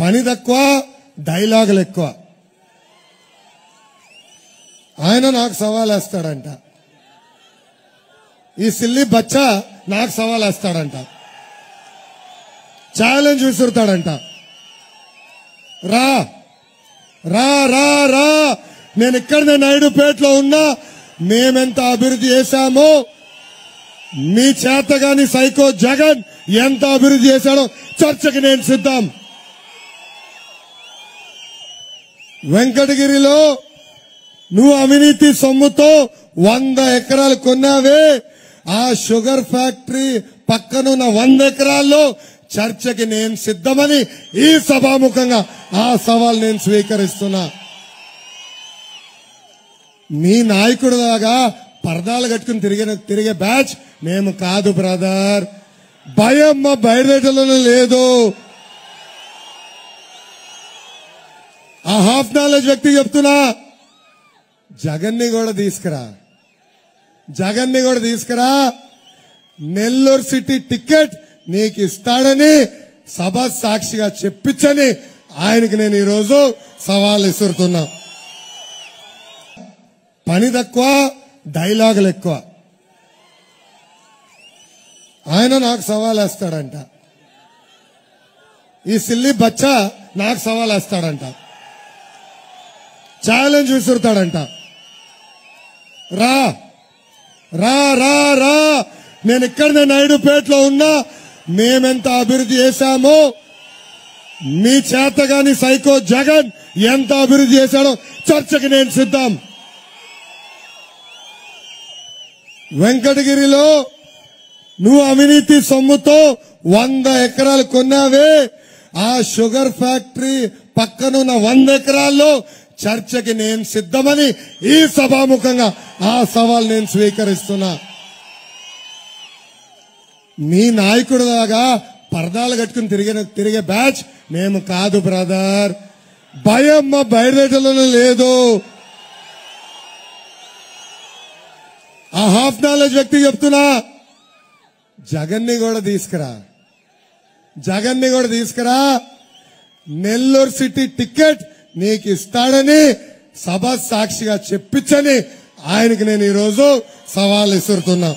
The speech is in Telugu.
పని తక్కువ డైలాగులు ఎక్కువ. ఆయన నాకు సవాల్ వేస్తాడంట ఈ సిల్లి బచ్చా నాకు సవాల్ వేస్తాడంట ఛాలెంజ్ విసురుతాడంట. రా రా రా రా. నేను ఇక్కడనే నాయుడుపేటలో ఉన్నా మేమెంత అభివృద్ధి చేశామో మీ చేతగాని సైకో జగన్ ఎంత అభివృద్ధి చేశాడో చర్చకి నేను సిద్ధం. వెంకటగిరిలో నువ్వు అవినీతి సొమ్ముతో వంద ఎకరాలు కొన్నావే. ఆ షుగర్ ఫ్యాక్టరీ పక్కనున్న వంద ఎకరాల్లో చర్చకి నేను సిద్ధమని ఈ సభాముఖంగా ఆ సవాల్ నేను స్వీకరిస్తున్నా. మీ నాయకుడు లాగా పరదాలు కట్టుకుని తిరిగిన తిరిగే బ్యాచ్ మేము కాదు బ్రదర్. భయం మా బయటలో లేదు. ఆ హాఫ్ నాలెడ్జ్ వ్యక్తి చెప్తున్నా. జగన్ని కూడా తీసుకురా. జగన్ని కూడా తీసుకురా. నెల్లూరు సిటీ టికెట్ నీకు ఇస్తాడని సభ సాక్షిగా చెప్పించని ఆయనకి నేను ఈరోజు సవాల్ ఇసురుతున్నా పని తక్కువ డైలాగులు ఎక్కువ. ఆయన నాకు సవాల్ వేస్తాడంట. ఈ సిల్లి బచ్చ నాకు సవాల్ వేస్తాడంట. ఛాలెంజ్ విసురుతాడంట. రా రా రా రా. నేను ఇక్కడనే నాయుడుపేటలో ఉన్నా మేమెంత అభివృద్ధి చేశామో మీ చేతగాని సైకో జగన్ ఎంత అభివృద్ధి చేశాడో చర్చకి నేను సిద్ధం. వెంకటగిరిలో నువ్వు అవినీతి సొమ్ముతో వంద ఎకరాలు కొన్నావే. ఆ షుగర్ ఫ్యాక్టరీ పక్కనున్న వంద ఎకరాల్లో చర్చకి నేను సిద్ధమని ఈ సభాముఖంగా ఆ సవాల్ నేను స్వీకరిస్తున్నా. మీ నాయకుడు లాగా పరదాలు కట్టుకుని తిరిగిన తిరిగే బ్యాచ్ మేము కాదు బ్రదర్. భయం మా బయటలో లేదు. ఆ హాఫ్ నాలెడ్జ్ వ్యక్తి చెప్తున్నా జగన్ని కూడా తీసుకురా. జగన్ని కూడా తీసుకురా. నెల్లూరు సిటీ టికెట్ నీకు ఇస్తాడని సభ సాక్షిగా చెప్పించని ఆయనకి నేను ఈరోజు సవాల్ ఇస్తున్నా